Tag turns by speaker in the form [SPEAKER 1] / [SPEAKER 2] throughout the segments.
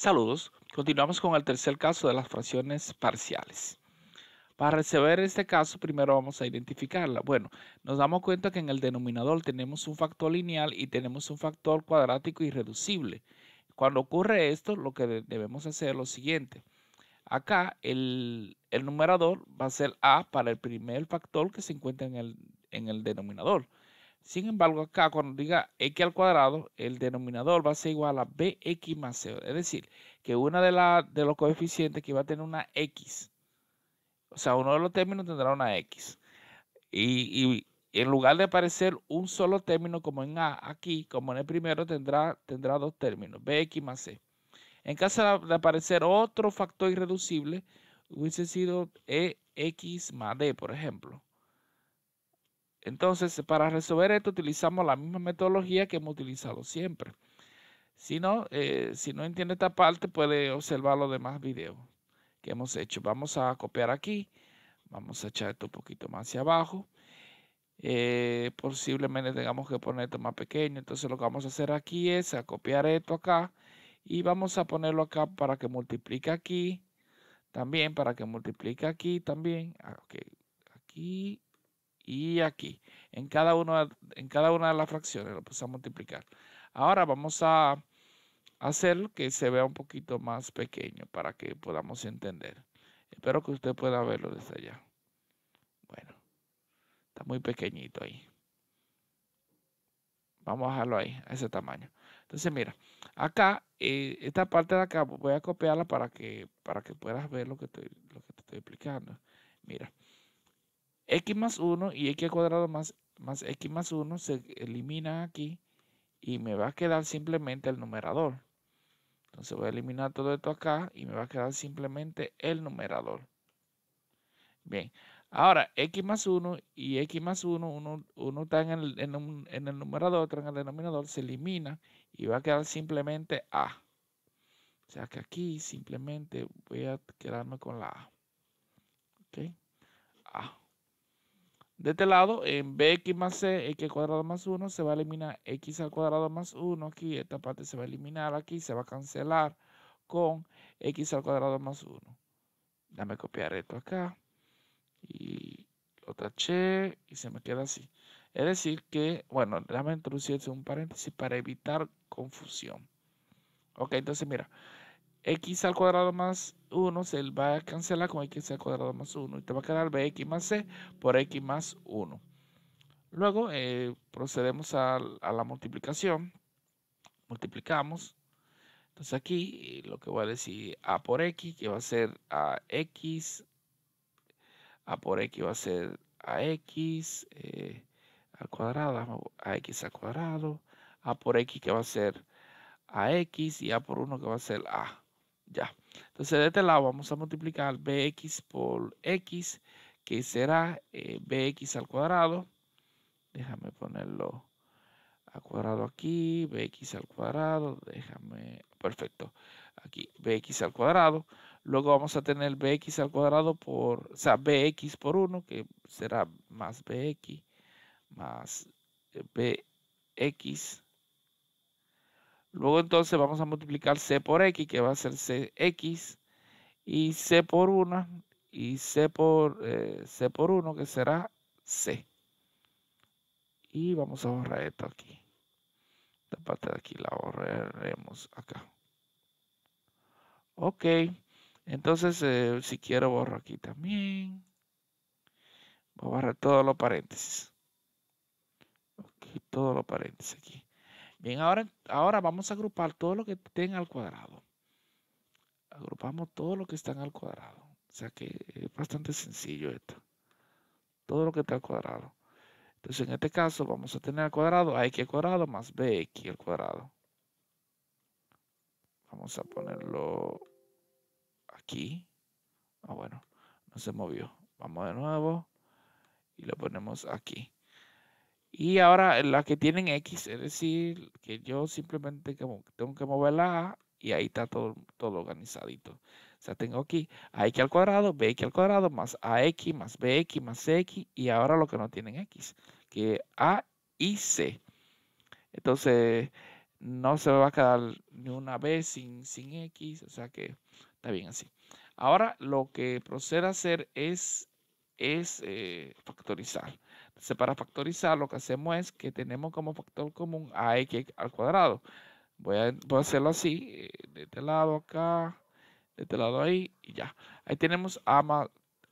[SPEAKER 1] Saludos. Continuamos con el tercer caso de las fracciones parciales. Para resolver este caso, primero vamos a identificarla. Bueno, nos damos cuenta que en el denominador tenemos un factor lineal y tenemos un factor cuadrático irreducible. Cuando ocurre esto, lo que debemos hacer es lo siguiente. Acá el, numerador va a ser A para el primer factor que se encuentra en el, en el denominador. Sin embargo, acá cuando diga x al cuadrado, el denominador va a ser igual a bx más c. Es decir, que de, de los coeficientes que va a tener una x. O sea, uno de los términos tendrá una x. Y, en lugar de aparecer un solo término como en A aquí, como en el primero, tendrá, tendrá dos términos, bx más c. En caso de aparecer otro factor irreducible, hubiese sido ex más d, por ejemplo. Entonces, para resolver esto utilizamos la misma metodología que hemos utilizado siempre. Si no, eh, si no entiende esta parte, puede observar los demás videos que hemos hecho. Vamos a copiar aquí. Vamos a echar esto un poquito más hacia abajo. Eh, posiblemente tengamos que poner esto más pequeño. Entonces lo que vamos a hacer aquí es a copiar esto acá. Y vamos a ponerlo acá para que multiplique aquí. También para que multiplique aquí también. Ah, ok. Aquí y aquí. En cada, uno, en cada una de las fracciones lo vamos a multiplicar. Ahora vamos a hacer que se vea un poquito más pequeño para que podamos entender. Espero que usted pueda verlo desde allá. Bueno, está muy pequeñito ahí. Vamos a dejarlo ahí, a ese tamaño. Entonces, mira, acá, eh, esta parte de acá, voy a copiarla para que, para que puedas ver lo que, lo que te estoy explicando. Mira, x más 1 y x al cuadrado más, más x más 1 se eliminan aquí y me va a quedar simplemente el numerador. Entonces voy a eliminar todo esto acá y me va a quedar simplemente el numerador. Bien, ahora x más 1 y x más 1, uno, uno está en el, en, el numerador, otro en el denominador, se elimina y va a quedar simplemente a. O sea que aquí simplemente voy a quedarme con la a. ¿Ok? A. De este lado, en bx más c, x al cuadrado más 1, se va a eliminar x al cuadrado más 1 aquí. Esta parte se va a eliminar aquí, se va a cancelar con x al cuadrado más 1. Dame copiar esto acá. Y lo taché y se me queda así. Es decir que, bueno, déjame introducir un paréntesis para evitar confusión. Ok, entonces mira, x al cuadrado más 1 se va a cancelar con x al cuadrado más 1 y te va a quedar bx más c por x más 1. Luego eh, procedemos a, la multiplicación. Multiplicamos. Entonces aquí lo que voy a decir a por x, que va a ser a x, a por x va a ser a x eh, al cuadrado, a x al cuadrado, a por x que va a ser a x y a por 1 que va a ser a. Ya. Entonces de este lado vamos a multiplicar bx por x, que será eh, bx al cuadrado. Déjame ponerlo al cuadrado aquí, bx al cuadrado, déjame, perfecto, aquí bx al cuadrado. Luego vamos a tener bx al cuadrado por, o sea, bx por 1, que será más bx, más eh, bx Luego entonces vamos a multiplicar c por x, que va a ser cx, y c por 1, y c por, eh, c por 1, que será c. Y vamos a borrar esto aquí. Esta parte de aquí la borraremos acá. Ok. Entonces, eh, si quiero borro aquí también. Voy a borrar todos los paréntesis. Ok, todos los paréntesis aquí. Bien, ahora, ahora vamos a agrupar todo lo que tenga al cuadrado. Agrupamos todo lo que está al cuadrado. O sea que es bastante sencillo esto. Todo lo que está al cuadrado. Entonces, en este caso, vamos a tener al cuadrado a x al cuadrado más bx al cuadrado. Vamos a ponerlo aquí. Ah, bueno, no se movió. Vamos de nuevo y lo ponemos aquí. Y ahora las que tienen X, es decir, que yo simplemente tengo que mover la A y ahí está todo, todo organizadito. O sea, tengo aquí AX al cuadrado, BX al cuadrado, más AX, más BX, más X, y ahora lo que no tienen X, que A y C. Entonces, no se va a quedar ni una vez sin, sin X, o sea que está bien así. Ahora lo que procede a hacer es, es eh, factorizar. Para factorizar lo que hacemos es que tenemos como factor común a X al cuadrado. Voy a, voy a hacerlo así, eh, de este lado acá, de este lado ahí y ya. Ahí tenemos A más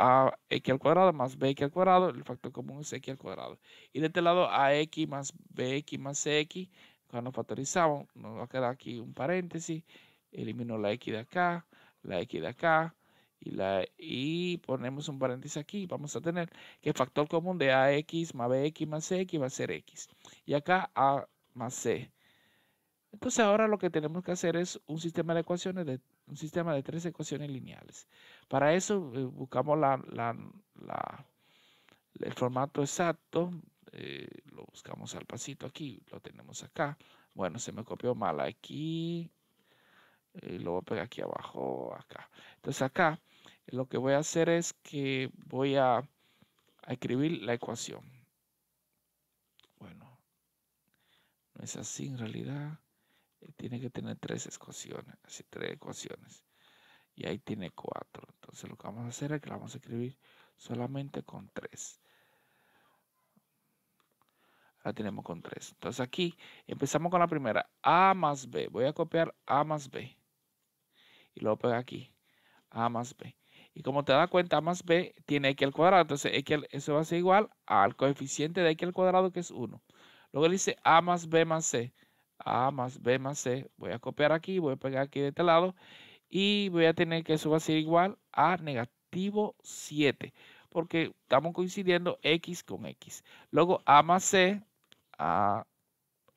[SPEAKER 1] a x al cuadrado más bx al cuadrado, el factor común es x al cuadrado. Y de este lado ax más bx más cx, cuando factorizamos, nos va a quedar aquí un paréntesis, elimino la x de acá, la x de acá, y, la, y ponemos un paréntesis aquí, vamos a tener que el factor común de ax más bx más cx va a ser x. Y acá a más c. Entonces ahora lo que tenemos que hacer es un sistema de ecuaciones de un sistema de tres ecuaciones lineales. Para eso eh, buscamos la, el formato exacto, eh, lo buscamos al pasito aquí, lo tenemos acá. Bueno, se me copió mal aquí, y lo voy a pegar aquí abajo, acá. Entonces acá lo que voy a hacer es que voy a, escribir la ecuación. Bueno, no es así en realidad tiene que tener tres ecuaciones, así tres ecuaciones. Y ahí tiene cuatro. Entonces lo que vamos a hacer es que la vamos a escribir solamente con tres. La tenemos con tres. Entonces aquí empezamos con la primera. A más B. Voy a copiar A más B. Y luego pego aquí. A más B. Y como te das cuenta, A más B tiene X al cuadrado. Entonces X, eso va a ser igual al coeficiente de X al cuadrado que es 1. Luego dice A más B más C. A más B más C. Voy a copiar aquí, voy a pegar aquí de este lado y voy a tener que eso va a ser igual a negativo 7 porque estamos coincidiendo X con X. Luego A más C, A,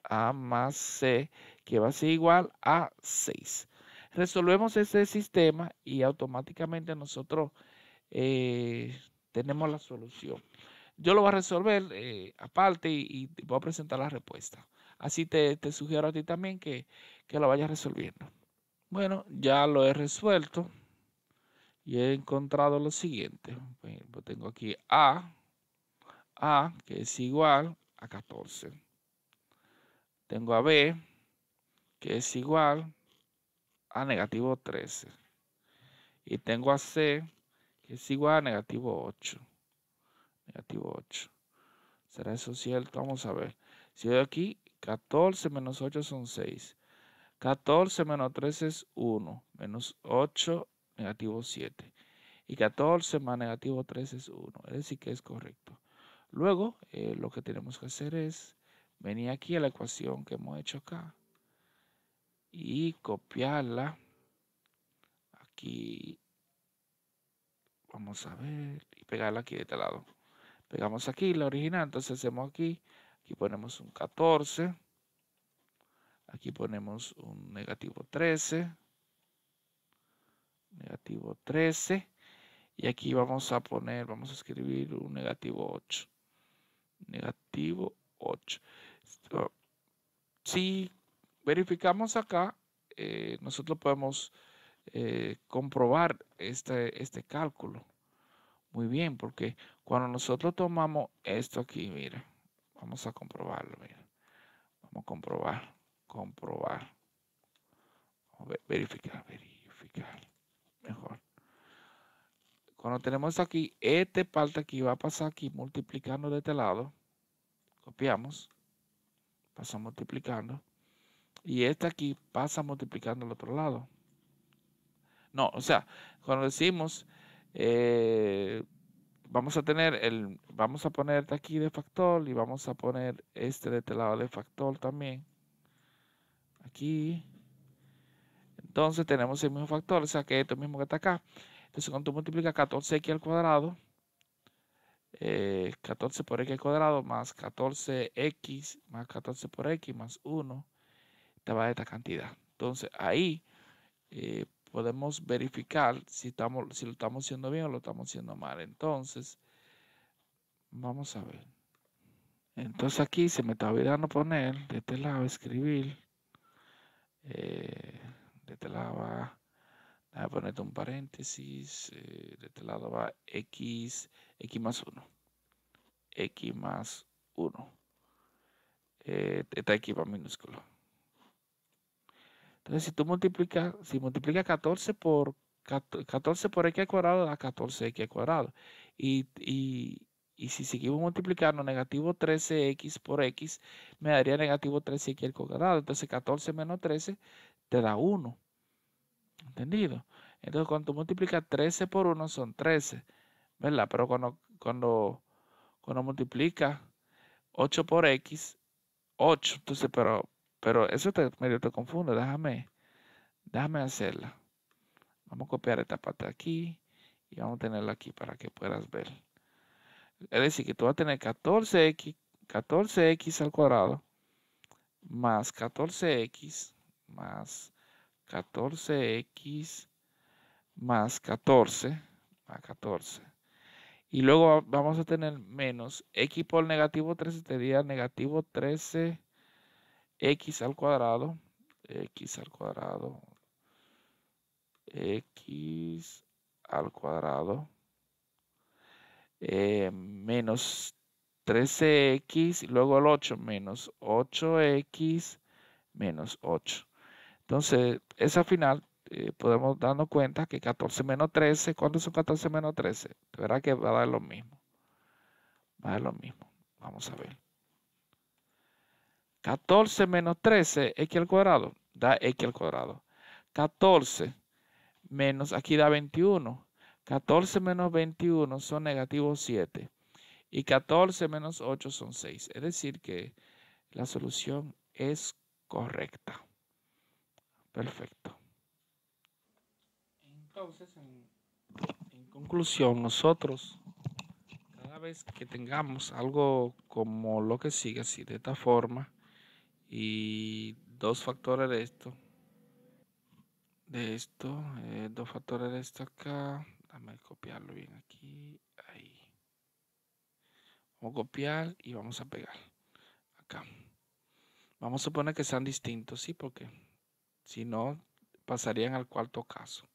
[SPEAKER 1] a más C, que va a ser igual a 6. Resolvemos este sistema y automáticamente nosotros eh, tenemos la solución. Yo lo voy a resolver eh, aparte y voy a presentar la respuesta. Así te, sugiero a ti también que, lo vayas resolviendo. Bueno, ya lo he resuelto y he encontrado lo siguiente. Pues tengo aquí A, A, que es igual a 14. Tengo a B, que es igual a negativo 13. Y tengo a C, que es igual a negativo 8. Negativo 8. ¿Será eso cierto? Vamos a ver. Si doy aquí, 14 menos 8 son 6. 14 menos 3 es 1. Menos 8, negativo 7. Y 14 más negativo 3 es 1. Es decir, que es correcto. Luego, eh, lo que tenemos que hacer es venir aquí a la ecuación que hemos hecho acá. Y copiarla. Aquí. Vamos a ver. Y pegarla aquí de este lado. Pegamos aquí la original. Entonces hacemos aquí Aquí ponemos un 14. Aquí ponemos un negativo 13. Negativo 13. Y aquí vamos a poner, vamos a escribir un negativo 8. Negativo 8. Si verificamos acá, eh, nosotros podemos eh, comprobar este, este cálculo. Muy bien, porque cuando nosotros tomamos esto aquí, mira, Vamos a comprobarlo, mira. Vamos a comprobar, comprobar. verificar, verificar. Mejor. Cuando tenemos aquí, este parte aquí va a pasar aquí multiplicando de este lado. Copiamos. Pasa multiplicando. Y este aquí pasa multiplicando al otro lado. No, o sea, cuando decimos eh, vamos a tener el, vamos a poner aquí de factor y vamos a poner este de este lado de factor también. Aquí. Entonces tenemos el mismo factor, o sea que esto mismo que está acá. Entonces cuando tú multiplicas 14x al cuadrado, 14 eh, por x al cuadrado más 14x más 14 por x más 1, te va a esta cantidad. Entonces ahí eh, podemos verificar si, estamos, si lo estamos haciendo bien o lo estamos haciendo mal. Entonces, vamos a ver. Entonces aquí se me está olvidando poner de este lado, escribir. Eh, de este lado va, a poner un paréntesis. Eh, de este lado va x, x más 1. x más 1. Eh, esta aquí va minúsculo. Entonces, si tú multiplicas, si multiplicas 14 por 14 por x al cuadrado da 14x al cuadrado. Y, si seguimos multiplicando negativo 13x por x, me daría negativo 13x al cuadrado. Entonces 14 menos 13 te da 1. ¿Entendido? Entonces cuando tú multiplicas 13 por 1 son 13. ¿Verdad? Pero cuando, cuando, cuando multiplicas 8 por x, 8. Entonces, pero, pero eso te, medio te confunde. Déjame, déjame hacerla. Vamos a copiar esta parte aquí y vamos a tenerla aquí para que puedas ver. Es decir, que tú vas a tener 14x, 14x al cuadrado más 14x más 14x más 14 más 14. Y luego vamos a tener menos x por negativo 13 sería negativo 13x al cuadrado. x al cuadrado x al cuadrado eh, menos 13x y luego el 8 menos 8x menos 8. Entonces, esa final eh, podemos darnos cuenta que 14 menos 13, ¿cuánto son 14 menos 13? Verá que va a dar lo mismo. Va a dar lo mismo. Vamos a ver. 14 menos 13, x al cuadrado, da x al cuadrado. 14 menos, aquí da 21. 14 menos 21 son negativos 7. Y 14 menos 8 son 6. Es decir, que la solución es correcta. Perfecto. Entonces, en, en conclusión, nosotros, cada vez que tengamos algo como lo que sigue, así de esta forma, y dos factores de esto, de esto, eh, dos factores de esto acá. Dame copiarlo bien aquí, ahí. Vamos a copiar y vamos a pegar acá. Vamos a suponer que sean distintos, sí, porque si no, pasarían al cuarto caso.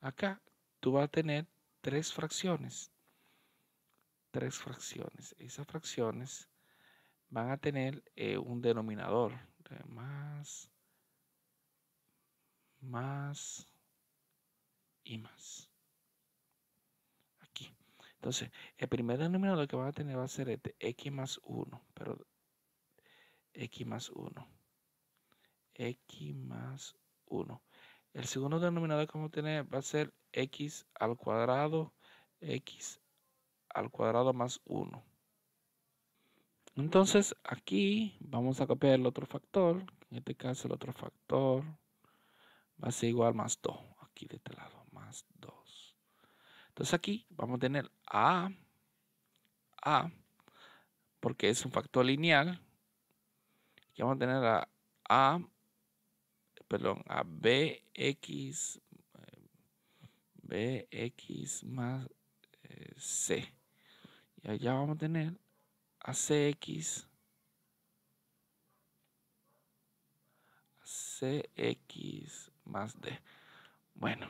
[SPEAKER 1] Acá tú vas a tener tres fracciones. Tres fracciones. Esas fracciones van a tener eh, un denominador de más más y más. Aquí. Entonces, el primer denominador que van a tener va a ser este, x más 1, pero x más 1. x más 1. El segundo denominador que vamos a tener va a ser x al cuadrado, x al cuadrado más 1. Entonces, aquí vamos a copiar el otro factor, en este caso el otro factor va a ser igual más 2. Aquí de este lado, más 2. Entonces aquí vamos a tener A, A, porque es un factor lineal. Aquí vamos a tener a A, perdón, a BX, BX más eh, C. Y allá vamos a tener a CX más D. Bueno,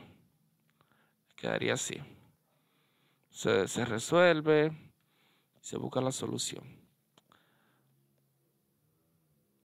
[SPEAKER 1] quedaría así. Se, se resuelve, se busca la solución.